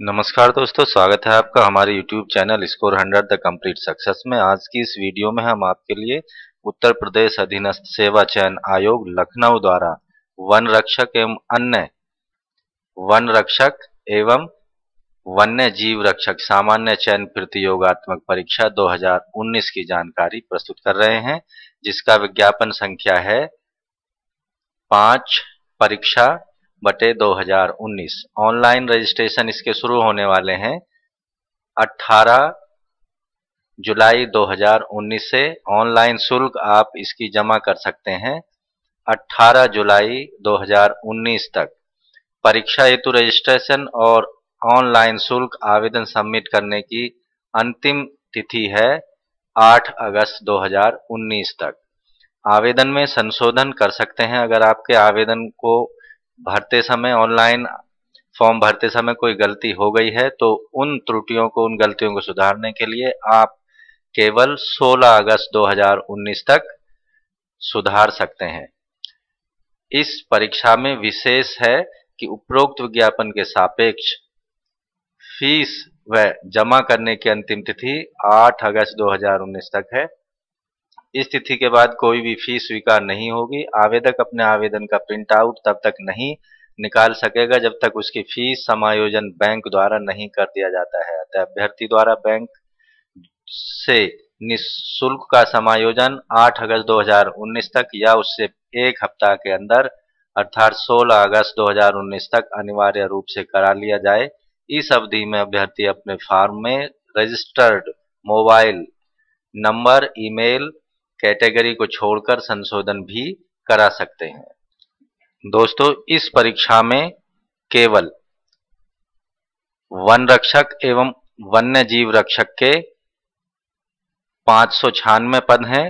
नमस्कार दोस्तों, स्वागत है आपका हमारे YouTube channel score hundred the complete success में। आज की इस वीडियो में हम आपके लिए उत्तर प्रदेश अधीनस्थ सेवा चयन आयोग लखनऊ द्वारा वन रक्षक एवं अन्य वन रक्षक एवं वन्य जीव रक्षक सामान्य चयन प्रतियोगात्मक परीक्षा 2019 की जानकारी प्रस्तुत कर रहे हैं, जिसका विज्ञापन संख्या है पाँच परीक्षा बटे 2019 ऑनलाइन रजिस्ट्रेशन इसके शुरू होने वाले हैं 18 जुलाई 2019 से। ऑनलाइन शुल्क आप इसकी जमा कर सकते हैं 18 जुलाई 2019 तक। परीक्षा हेतु रजिस्ट्रेशन और ऑनलाइन शुल्क आवेदन सबमिट करने की अंतिम तिथि है 8 अगस्त 2019 तक। आवेदन में संशोधन कर सकते हैं अगर आपके आवेदन को भरते समय ऑनलाइन फॉर्म भरते समय कोई गलती हो गई है तो उन त्रुटियों को, उन गलतियों को सुधारने के लिए आप केवल 16 अगस्त 2019 तक सुधार सकते हैं। इस परीक्षा में विशेष है कि उपरोक्त विज्ञापन के सापेक्ष फ़ीस व जमा करने की अंतिम तिथि 8 अगस्त 2019 तक है। इस तिथि के बाद कोई भी फ़ीस स्वीकार नहीं होगी। आवेदक अपने आवेदन का प्रिंट आउट तब तक नहीं निकाल सकेगा जब तक उसकी फ़ीस समायोजन बैंक द्वारा नहीं कर दिया जाता है। अतः अभ्यर्थी द्वारा बैंक से निःशुल्क का समायोजन 8 अगस्त 2019 तक या उससे एक हफ़्ता के अंदर, अर्थात 16 अगस्त 2019 तक अनिवार्य रूप से करा लिया जाए। इस अवधि में अभ्यर्थी अपने फॉर्म में registered mobile number, email category को छोड़कर संशोधन भी करा सकते हैं। दोस्तों, इस परीक्षा में केवल वन रक्षक एवं वन्य जीव रक्षक के पाँच सौ छियानवे पद हैं।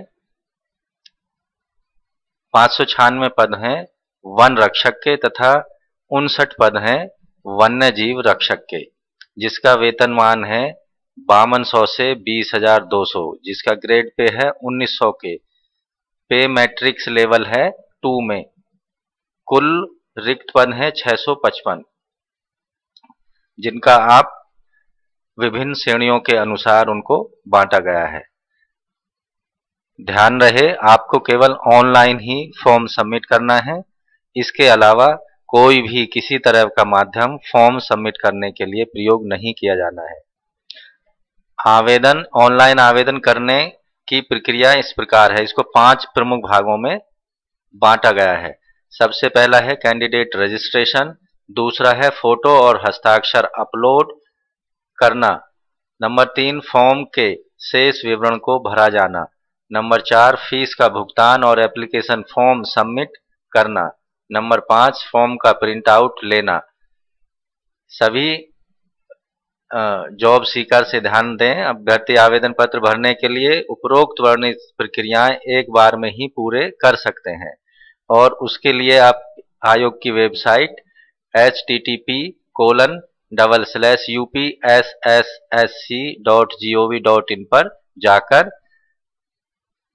पाँच सौ छियानवे पद हैं वन रक्षक के तथा उनसठ पद हैं वन्य जीव रक्षक के, जिसका वेतनमान है बावन सौ से बीस हज़ार दो सौ, जिसका ग्रेड पे है उन्नीस सौ के। पे मैट्रिक्स लेवल है टू में। कुल रिक्त पद है छह सौ पचपन। जिनका आप विभिन्न श्रेणियों के अनुसार उनको बांटा गया है। ध्यान रहे, आपको केवल ऑनलाइन ही फॉर्म सबमिट करना है। इसके अलावा कोई भी किसी तरह का माध्यम फॉर्म सबमिट करने के लिए प्रयोग नहीं किया जाना है। आवेदन, ऑनलाइन आवेदन करने की प्रक्रिया इस प्रकार है। इसको पाँच प्रमुख भागों में बांटा गया है। सबसे पहला है कैंडिडेट रजिस्ट्रेशन, दूसरा है फ़ोटो और हस्ताक्षर अपलोड करना। नंबर तीन, फॉर्म के शेष विवरण को भरा जाना। नंबर चार, फ़ीस का भुगतान और एप्लीकेशन फॉर्म सबमिट करना। नंबर पाँच, फॉर्म का प्रिंट आउट लेना। सभी जॉब सीकर से ध्यान दें। अभ्यर्थी आवेदन पत्र भरने के लिए उपरोक्त वर्णित प्रक्रियाएँ एक बार में ही पूरे कर सकते हैं। और उसके लिए आप आयोग की website H T T P colon double slash U P S S S C dot G O V dot in पर जाकर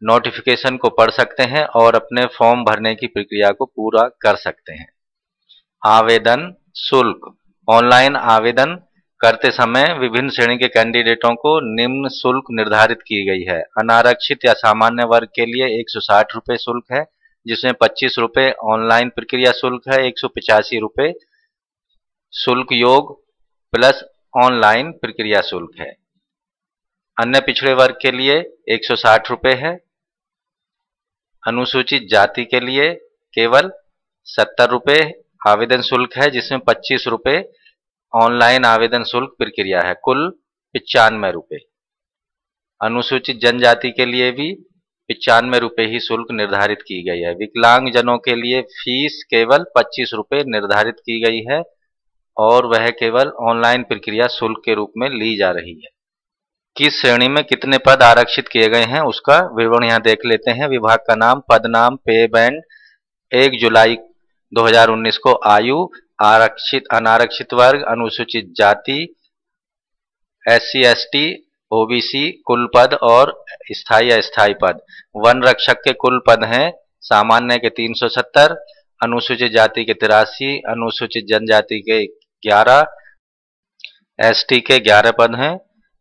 नोटिफिकेशन को पढ़ सकते हैं और अपने फॉर्म भरने की प्रक्रिया को पूरा कर सकते हैं। आवेदन शुल्क। ऑनलाइन आवेदन करते समय विभिन्न श्रेणी के कैंडिडेटों को निम्न शुल्क निर्धारित की गई है। अनारक्षित या सामान्य वर्ग के लिए एक सौ साठ शुल्क है, जिसमें पच्चीस रुपये ऑनलाइन प्रक्रिया शुल्क है, एक सौ पिचासी रुपये शुल्क योग प्लस ऑनलाइन प्रक्रिया शुल्क है। अन्य पिछड़े वर्ग के लिए एक सौ साठ रुपये है। अनुसूचित जाति के लिए केवल सत्तर रुपये आवेदन शुल्क है, जिसमें पच्चीस रुपये ऑनलाइन आवेदन शुल्क प्रक्रिया है कुल पिचानवे रुपये अनुसूचित जनजाति के लिए भी पिचानवे रुपये ही शुल्क निर्धारित की गई है। विकलांग जनों के लिए फ़ीस केवल पच्चीस रुपये निर्धारित की गई है और वह केवल ऑनलाइन प्रक्रिया शुल्क के रूप में ली जा रही है। किस श्रेणी में कितने पद आरक्षित किए गए हैं उसका विवरण यहाँ देख लेते हैं। विभाग का नाम, पद नाम, पे, बैंड, एक जुलाई 2019 को आयु आरक्षित, अनारक्षित वर्ग, अनुसूचित जाति S C S T OBC, कुल पद और स्थायी अस्थायी पद। वन रक्षक के कुल पद हैं, सामान्य के 370 अनुसूचित जाति के तिरासी, अनुसूचित जनजाति के 11 एसटी के 11 पद हैं,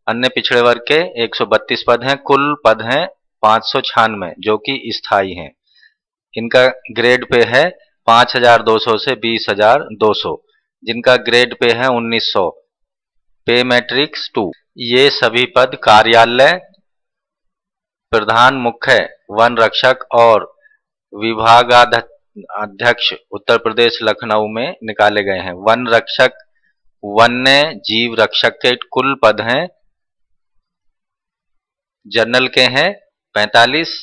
अन्य पिछड़े वर्ग के 132 पद हैं, कुल पद हैं पाँच जो कि स्थायी हैं। इनका ग्रेड पे है 5200 से 20200 जिनका ग्रेड पे है 1900 पे मैट्रिक्स टू ये सभी पद कार्यालय प्रधान मुख्य वन रक्षक और विभागाध्यक्ष उत्तर प्रदेश लखनऊ में निकाले गए हैं। वन रक्षक वन्य जीव रक्षक के कुल पद हैं। जनरल के हैं 45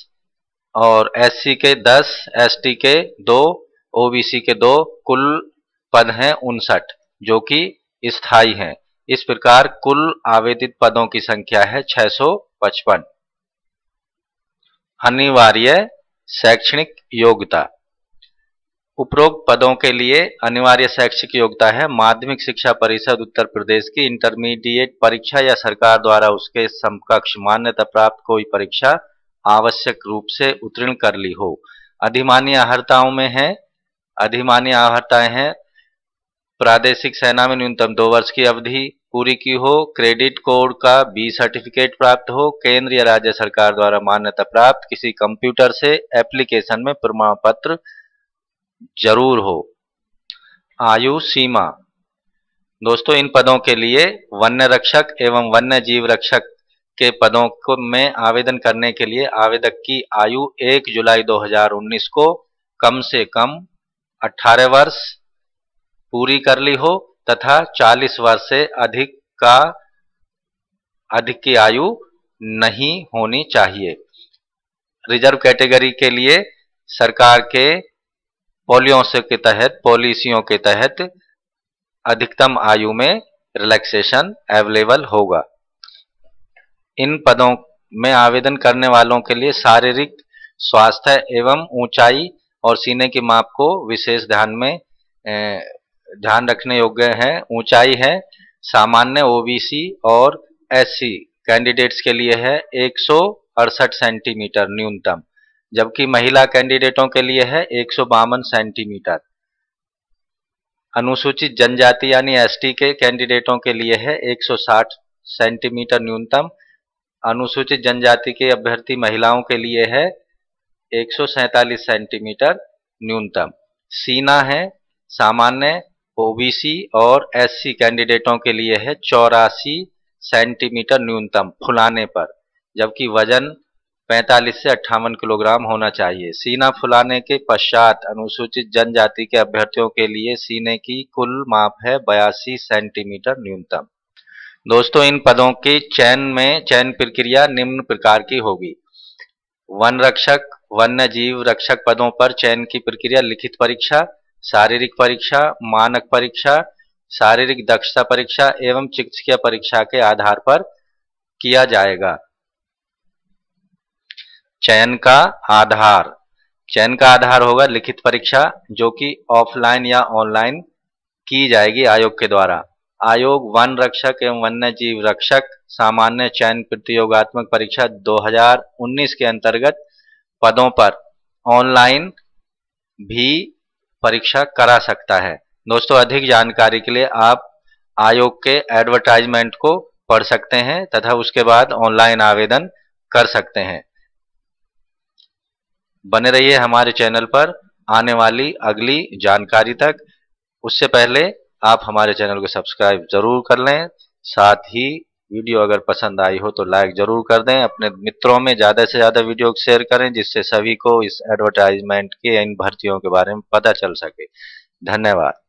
और एससी के 10, एसटी के दो ओबीसी के दो कुल पद हैं उनसठ, जो कि स्थायी हैं। इस प्रकार कुल आवेदित पदों की संख्या है 655 अनिवार्य शैक्षणिक योग्यता। उपरोक्त पदों के लिए अनिवार्य शैक्षिक योग्यता है। माध्यमिक शिक्षा परिषद उत्तर प्रदेश की इंटरमीडिएट परीक्षा या सरकार द्वारा उसके समकक्ष मान्यता प्राप्त कोई परीक्षा आवश्यक रूप से उत्तीर्ण कर ली हो। अधिमान्य आहर्ताओं में है अधिमान्य आहर्ताएँ हैं। प्रादेशिक सेना में न्यूनतम दो वर्ष की अवधि पूरी की हो, क्रेडिट कोड का बी सर्टिफिकेट प्राप्त हो, केंद्र या राज्य सरकार द्वारा मान्यता प्राप्त किसी कंप्यूटर से एप्लीकेशन में प्रमाण पत्र ज़रूर हो। आयु सीमा। दोस्तों, इन पदों के लिए वन्य रक्षक एवं वन्य जीव रक्षक के पदों को में आवेदन करने के लिए आवेदक की आयु 1 जुलाई 2019 को कम से कम 18 वर्ष पूरी कर ली हो तथा 40 वर्ष से अधिक का, अधिक की आयु नहीं होनी चाहिए। रिज़र्व कैटेगरी के लिए सरकार के पॉलियों के तहत, पॉलिसियों के तहत अधिकतम आयु में रिलैक्सेशन अवेलेबल होगा। इन पदों में आवेदन करने वालों के लिए शारीरिक स्वास्थ्य एवं ऊंचाई और सीने की माप को विशेष ध्यान में ध्यान रखने योग्य है, ऊंचाई है, सामान्य ओबीसी और एससी कैंडिडेट्स के लिए है एक सौ अड़सठ सेंटीमीटर न्यूनतम, जबकि महिला कैंडिडेटों के लिए है एक सौ बावन सेंटीमीटर अनुसूचित जनजाति यानी एसटी के कैंडिडेटों के लिए है 160 सेंटीमीटर न्यूनतम। अनुसूचित जनजाति के अभ्यर्थी महिलाओं के लिए है एक सेंटीमीटर न्यूनतम। सीना है, सामान्य ओबीसी और एससी कैंडिडेटों के लिए है चौरासी सेंटीमीटर न्यूनतम फुलाने पर, जबकि वज़न 45 से अट्ठावन किलोग्राम होना चाहिए। सीना फुलाने के पश्चात अनुसूचित जनजाति के अभ्यर्थियों के लिए सीने की कुल माप है बयासी सेंटीमीटर न्यूनतम। दोस्तों, इन पदों के चयन में चयन प्रक्रिया निम्न प्रकार की होगी। वन रक्षक वन्य जीव रक्षक पदों पर चयन की प्रक्रिया, लिखित परीक्षा, शारीरिक परीक्षा, मानक परीक्षा, शारीरिक दक्षता परीक्षा एवं चिकित्सकीय परीक्षा के आधार पर किया जाएगा। चयन का आधार। चयन का आधार होगा लिखित परीक्षा, जो कि ऑफलाइन या ऑनलाइन की जाएगी आयोग के द्वारा। आयोग वन रक्षक एवं वन्य जीव रक्षक सामान्य चयन प्रतियोगात्मक परीक्षा 2019 के अंतर्गत पदों पर ऑनलाइन भी परीक्षा करा सकता है। दोस्तों, अधिक जानकारी के लिए आप आयोग के एडवर्टाइजमेंट को पढ़ सकते हैं तथा उसके बाद ऑनलाइन आवेदन कर सकते हैं। बने रहिए हमारे चैनल पर। आने वाली अगली जानकारी तक। उससे पहले आप हमारे चैनल को सब्सक्राइब ज़रूर कर लें। साथ ही वीडियो अगर पसंद आई हो तो लाइक ज़रूर कर दें। अपने मित्रों में ज़्यादा से ज़्यादा वीडियो शेयर करें, जिससे सभी को इस एडवर्टाइजमेंट के, इन भर्तियों के बारे में पता चल सके। धन्यवाद।